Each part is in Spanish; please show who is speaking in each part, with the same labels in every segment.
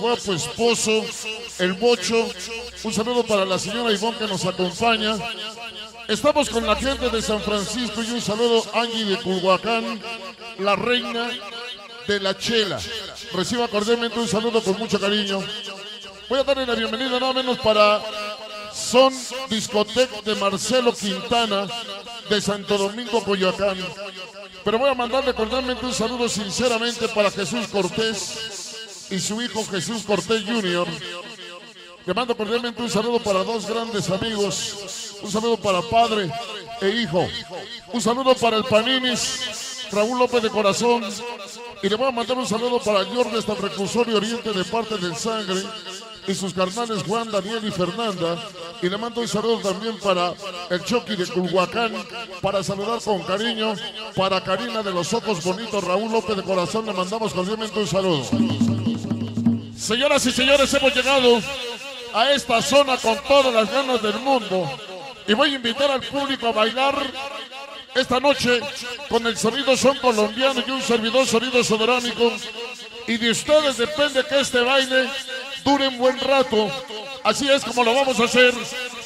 Speaker 1: guapo esposo, el bocho. Un saludo para la señora Ivonne que nos acompaña. Estamos con la gente de San Francisco y un saludo a Angie de Culhuacán, la reina de la chela. Reciba cordialmente un saludo con mucho cariño. Voy a darle la bienvenida nada menos para Son Discotec de Marcelo Quintana de Santo Domingo, Coyoacán. Pero voy a mandarle cordialmente un saludo sinceramente para Jesús Cortés y su hijo Jesús Cortés Jr. Le mando cordialmente un saludo para dos grandes amigos. Un saludo para padre e hijo. Un saludo para el Paninis, Raúl López de Corazón. Y le voy a mandar un saludo para Jorge hasta Precursor y Oriente de parte del Sangre. Y sus carnales Juan, Daniel y Fernanda. Y le mando un saludo también para el Chucky de Culhuacán. Para saludar con cariño. Para Karina de los Ojos Bonitos, Raúl López de Corazón. Le mandamos cordialmente un saludo. Señoras y señores, hemos llegado a esta zona con todas las ganas del mundo. Y voy a invitar al público a bailar esta noche con el sonido son colombiano y un servidor sonido sodorámico. Y de ustedes depende que este baile dure un buen rato. Así es como lo vamos a hacer.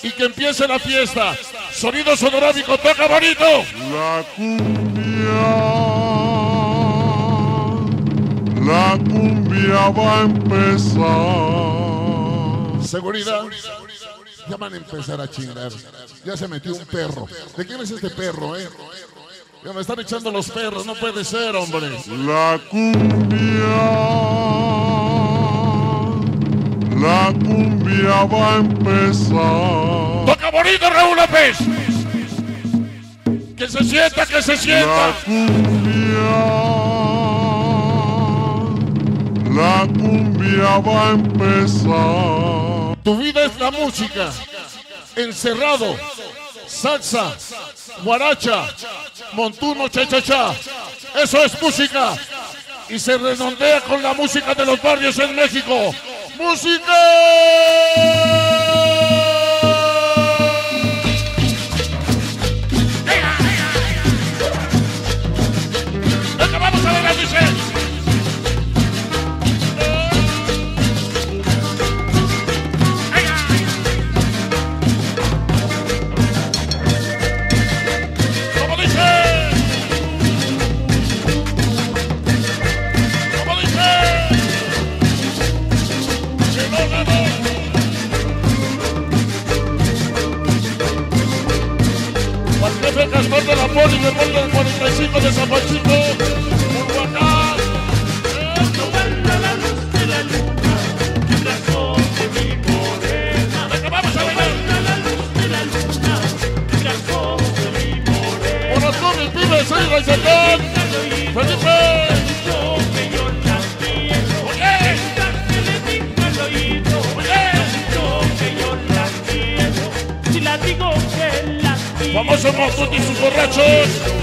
Speaker 1: Y que empiece la fiesta. Sonido sodorámico, toca bonito.
Speaker 2: La. La cumbia va a empezar.
Speaker 1: Seguridad. Ya van a empezar a chingar. Ya se metió un perro. ¿De quién es este perro, eh? Ya me están echando los perros. No puede ser, hombre.
Speaker 2: La cumbia. La cumbia va a empezar.
Speaker 1: Toca bonito, Raúl López. Que se sienta, que se sienta.
Speaker 2: La cumbia. La cumbia va a empezar.
Speaker 1: Tu vida es la música. Encerrado. Salsa. Guaracha. Montuno, cha, cha, cha. Eso es música. Y se redondea con la música de los barrios en México. ¡Música! Y sus borrachos.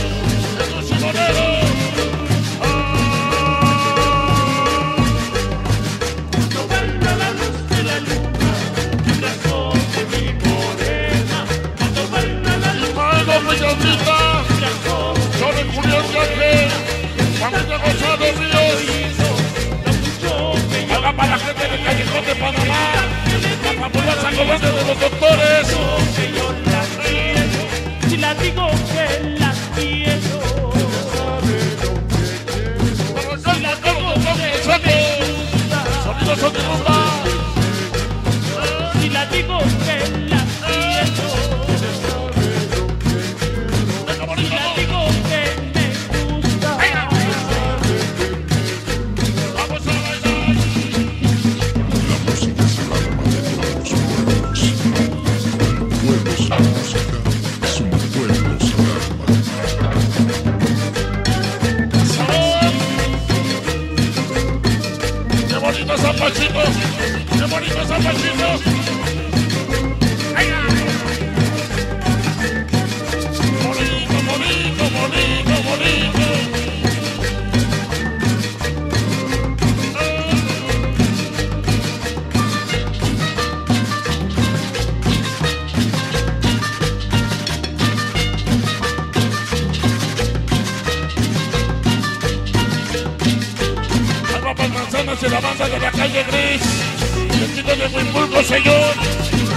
Speaker 1: La
Speaker 3: luz,
Speaker 1: Son el Julián Yaque. Familia Gonzalo Ríos. Haga para la gente del Callejón de Panamá. La colonia de los doctores.
Speaker 3: San Francisco. conoce la
Speaker 1: banda de la calle gris. El chico de muy pulco, señor.